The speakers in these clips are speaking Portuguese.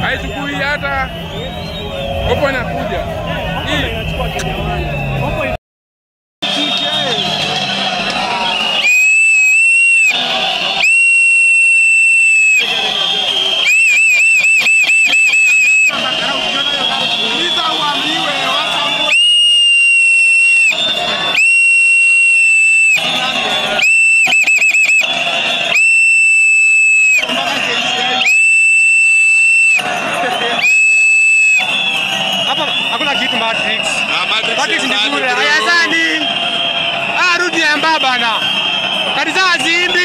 haichukui hata opo inakuja. Hii. Brasília!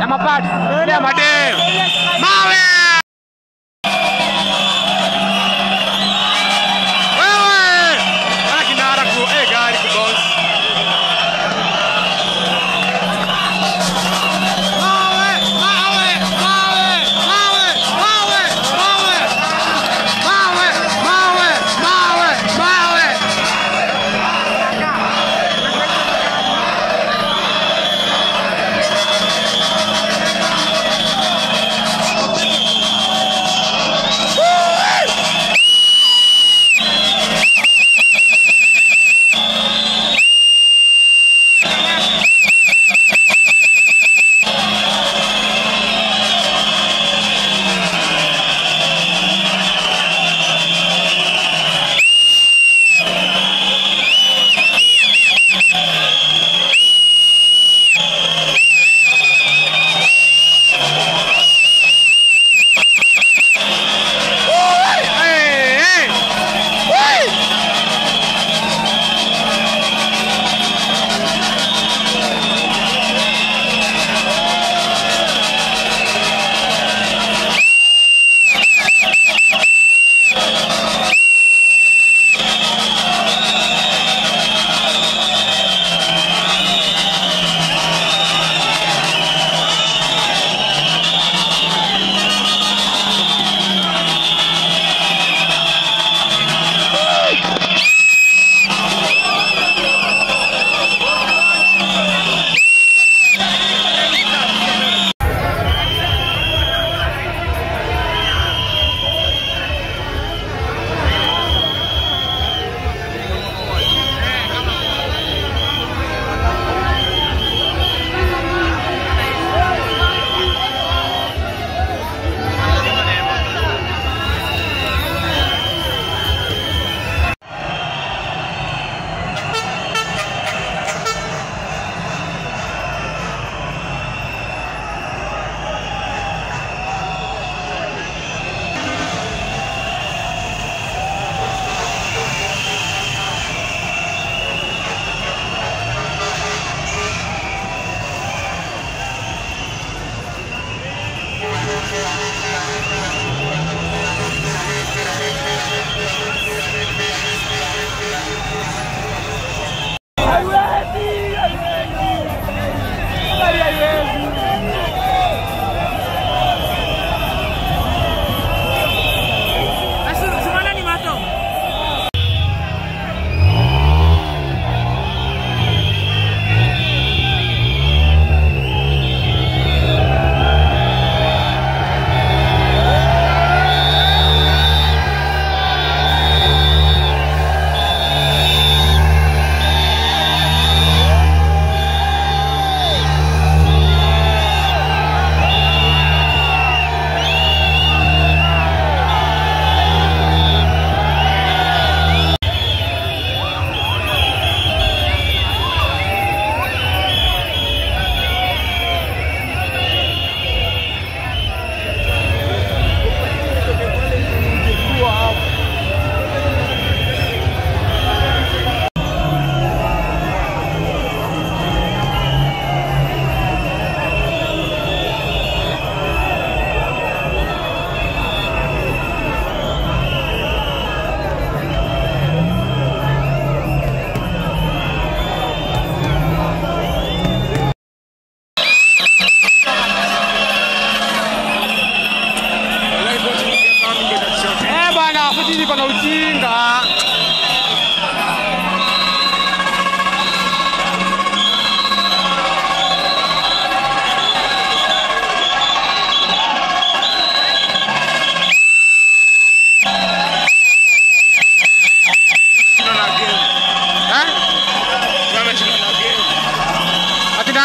É uma parte. É, Mateus. Mauer!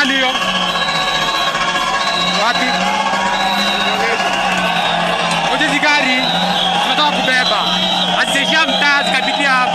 Ati nani hiyo? Wapi? Hizi gari tunataka kubeba. Azisha mtaa zikapitia hapa. Watu tuko na hata mademu